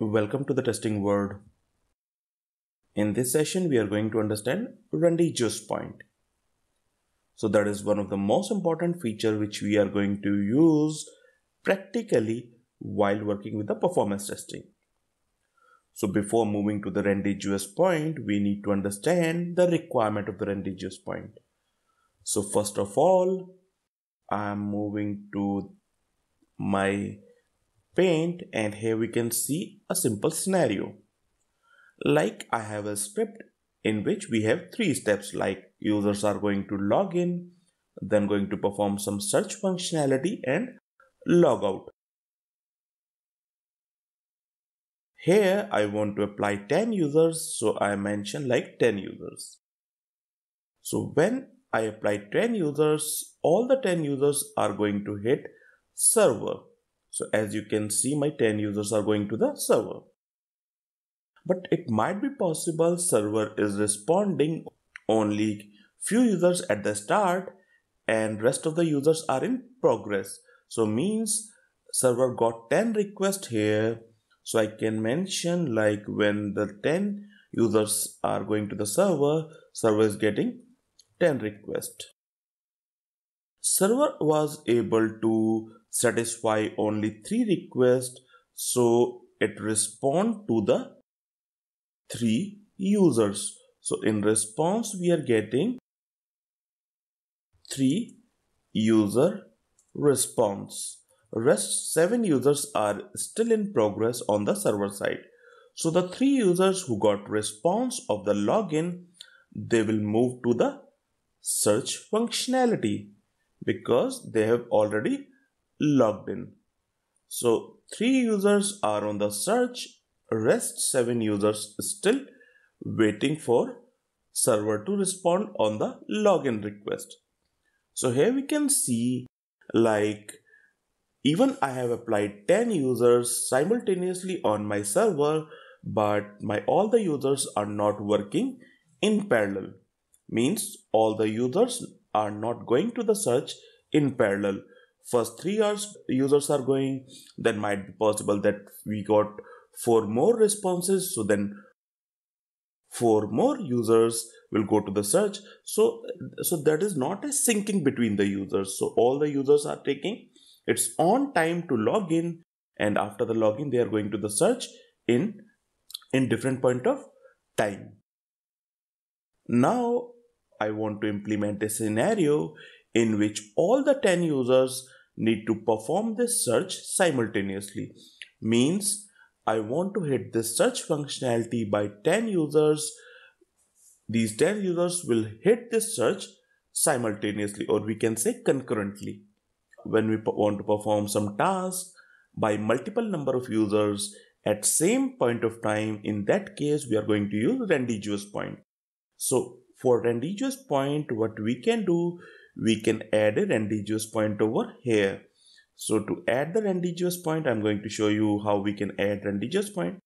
Welcome to the testing world. In this session, we are going to understand rendezvous point. So that is one of the most important feature which we are going to use practically while working with the performance testing. So before moving to the rendezvous point, we need to understand the requirement of the rendezvous point. So first of all, I am moving to my paint and here we can see a simple scenario. Like I have a script in which we have three steps like users are going to log in, then going to perform some search functionality and log out. Here I want to apply 10 users so I mention like 10 users. So when I apply 10 users, all the 10 users are going to hit server. So as you can see, my 10 users are going to the server. But it might be possible server is responding only few users at the start and rest of the users are in progress. So means server got 10 requests here. So I can mention like when the 10 users are going to the server, server is getting 10 requests. Server was able to satisfy only three requests so it respond to the three users. So in response we are getting three user response. Rest seven users are still in progress on the server side. So the three users who got response of the login they will move to the search functionality because they have already logged in. So three users are on the search, rest seven users still waiting for server to respond on the login request. So here we can see like even I have applied 10 users simultaneously on my server, but my all the users are not working in parallel. Means all the users are not going to the search in parallel first three hours users are going then might be possible that we got four more responses so then four more users will go to the search. So so that is not a syncing between the users. So all the users are taking its on time to log in and after the login they are going to the search in in different point of time. Now i want to implement a scenario in which all the 10 users need to perform this search simultaneously. Means I want to hit this search functionality by 10 users. These 10 users will hit this search simultaneously or we can say concurrently. When we want to perform some task by multiple number of users at same point of time, in that case, we are going to use rendezvous point. So for rendezvous point, what we can do, we can add a rendezvous point over here. So to add the rendezvous point, I'm going to show you how we can add rendezvous point.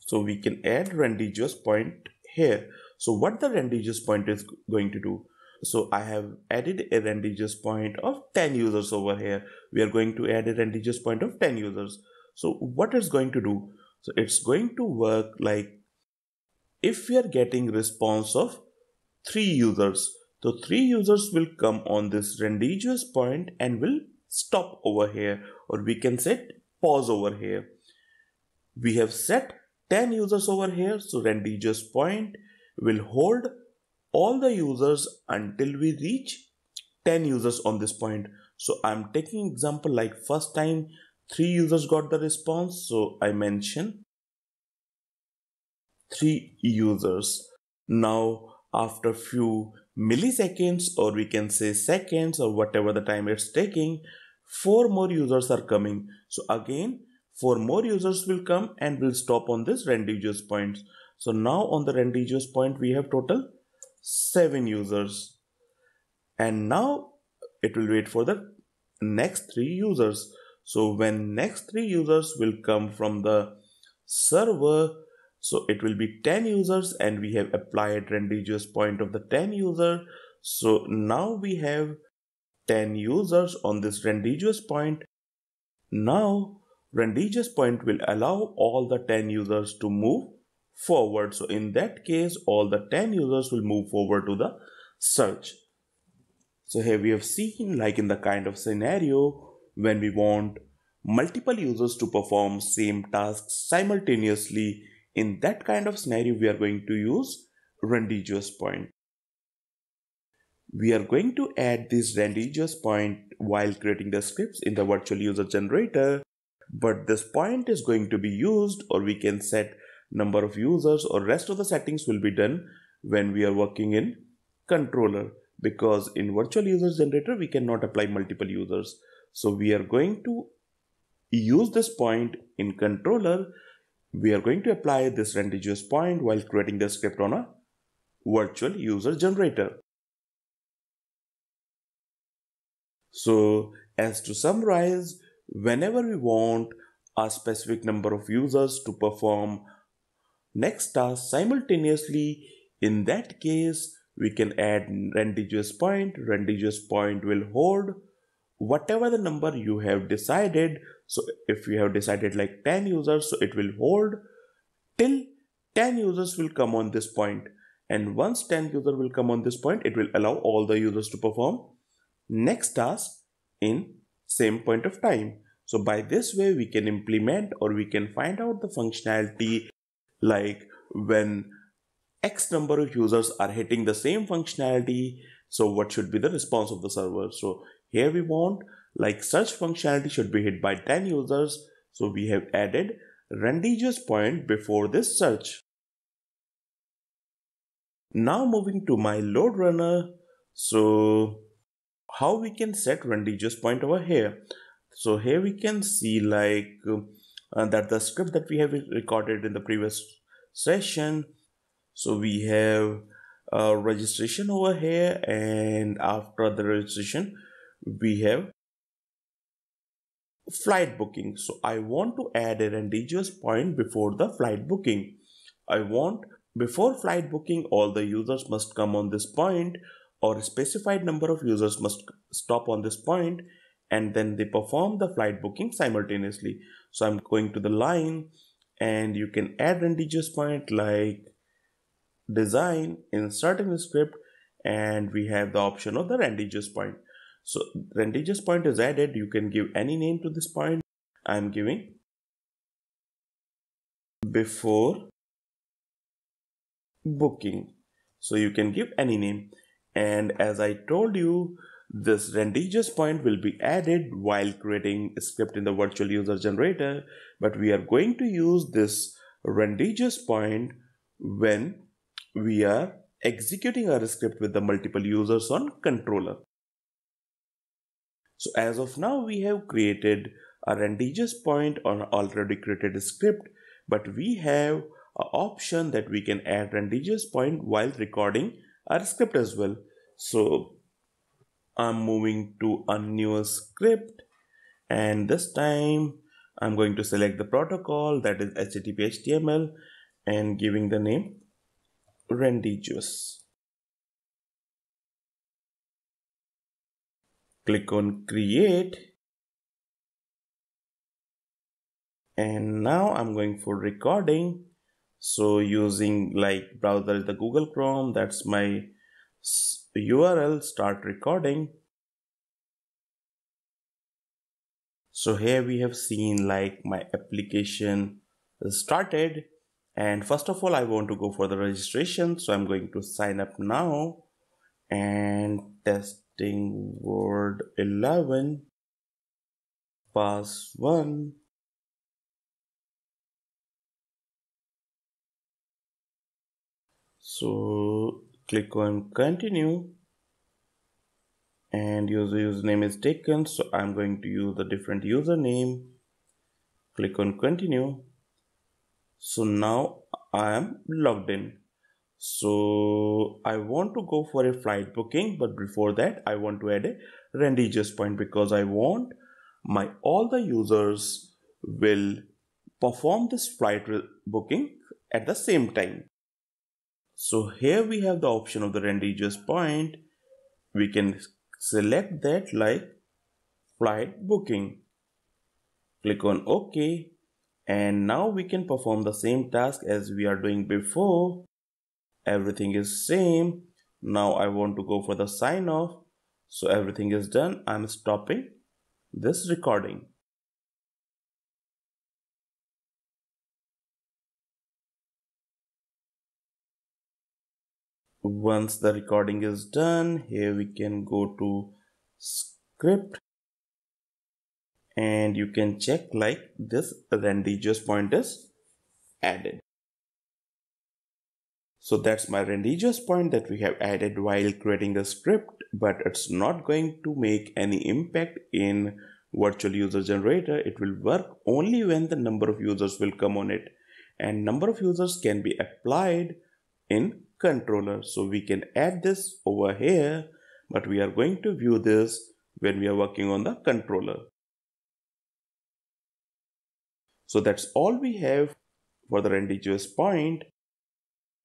So we can add rendezvous point here. So what the rendezvous point is going to do? So I have added a rendezvous point of 10 users over here. We are going to add a rendezvous point of 10 users. So what it's going to do? So it's going to work like if we are getting response of three users so three users will come on this rendezvous point and will stop over here or we can set pause over here. We have set 10 users over here so rendezvous point will hold all the users until we reach 10 users on this point. So i'm taking example like first time three users got the response so i mention three users. Now, after few milliseconds or we can say seconds or whatever the time it's taking, four more users are coming. So again, four more users will come and will stop on this rendezvous point. So now on the rendezvous point, we have total seven users. And now it will wait for the next three users. So when next three users will come from the server, so it will be 10 users and we have applied rendezvous point of the 10 user. So now we have 10 users on this rendezvous point Now, Rendezvous point will allow all the 10 users to move forward. So in that case, all the 10 users will move forward to the search. So here we have seen like in the kind of scenario when we want multiple users to perform same tasks simultaneously in that kind of scenario we are going to use rendezvous point. We are going to add this rendezvous point while creating the scripts in the virtual user generator but this point is going to be used or we can set number of users or rest of the settings will be done when we are working in controller because in virtual user generator we cannot apply multiple users. So we are going to use this point in controller we are going to apply this rendezvous point while creating the script on a virtual user generator. So as to summarize whenever we want a specific number of users to perform next task simultaneously in that case we can add rendezvous point. Rendezvous point will hold whatever the number you have decided so if we have decided like 10 users so it will hold till 10 users will come on this point and once 10 user will come on this point it will allow all the users to perform next task in same point of time so by this way, we can implement or we can find out the functionality like when X number of users are hitting the same functionality. So what should be the response of the server? So here we want like search functionality should be hit by 10 users. So we have added rendezvous point before this search. Now moving to my load runner. So how we can set rendezvous point over here so here we can see like uh, that the script that we have recorded in the previous session so we have a registration over here and after the registration we have flight booking so i want to add a rendezvous point before the flight booking i want before flight booking all the users must come on this point or a specified number of users must stop on this point and then they perform the flight booking simultaneously. So I'm going to the line and you can add rendezvous point like design, insert in the script, and we have the option of the rendezvous point. So rendezvous point is added. You can give any name to this point. I'm giving before booking. So you can give any name. And as I told you, this rendezvous point will be added while creating script in the virtual user generator, but we are going to use this rendezvous point when we are executing our script with the multiple users on controller. So as of now, we have created a rendezvous point on already created script, but we have an option that we can add rendezvous point while recording our script as well. So I'm moving to a new script and this time I'm going to select the protocol that is HTTP HTML and giving the name rendezvous. Click on create. And now I'm going for recording. So using like browser the Google Chrome that's my URL start recording. So here we have seen like my application started. And first of all I want to go for the registration. So I'm going to sign up now and testing word. 11 pass 1 so click on continue. And user username is taken. So I'm going to use a different username. Click on continue. So now I am logged in so I want to go for a flight booking but before that I want to add a rendezvous point because I want my all the users will perform this flight booking at the same time so here we have the option of the rendezvous point. We can select that like flight booking. click on OK and now we can perform the same task as we are doing before everything is same. Now I want to go for the sign off. So everything is done. I'm stopping this recording. Once the recording is done here we can go to script. And you can check like this rendezvous point is added so that's my rendezvous point that we have added while creating the script but it's not going to make any impact in virtual user generator. It will work only when the number of users will come on it. And number of users can be applied in controller. So we can add this over here but we are going to view this when we are working on the controller. So that's all we have for the rendezvous point.